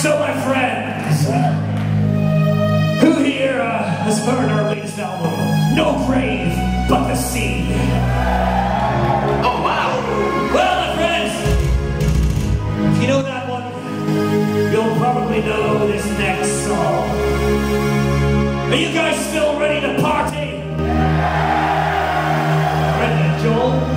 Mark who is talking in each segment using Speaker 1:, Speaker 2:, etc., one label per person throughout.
Speaker 1: So, my friends, who here uh, has heard our latest album, No Grave But the Sea? Oh, wow. Well, my friends, if you know that one, you'll probably know this next song. Are you guys still ready to party? Ready, Joel?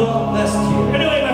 Speaker 1: That one got less. Anyway,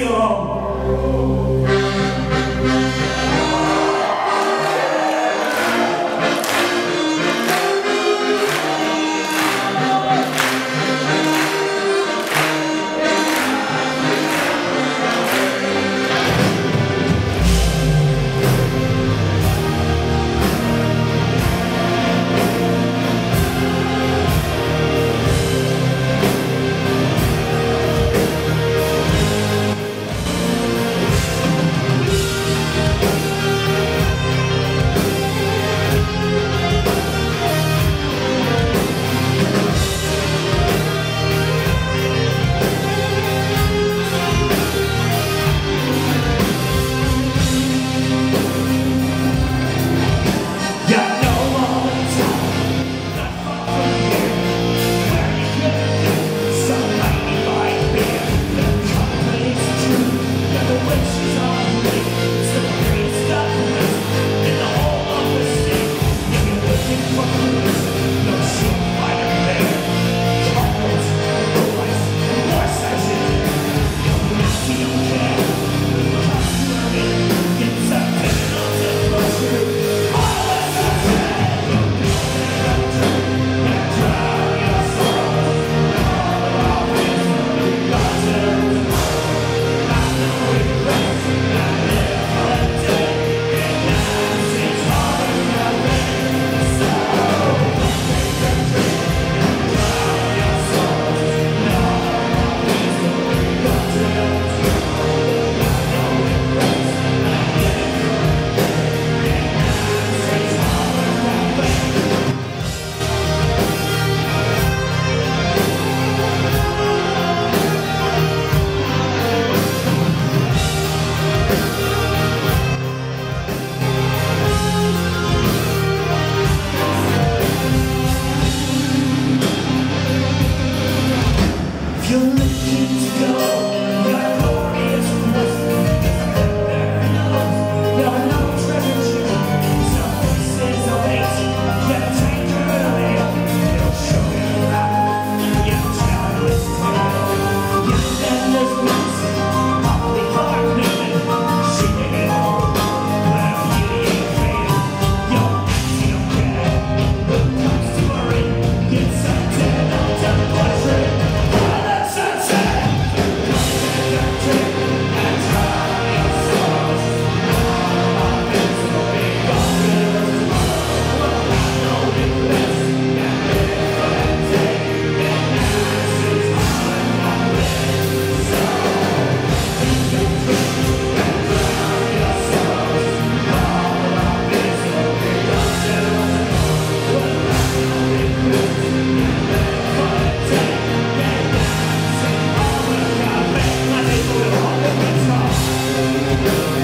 Speaker 1: Dio you.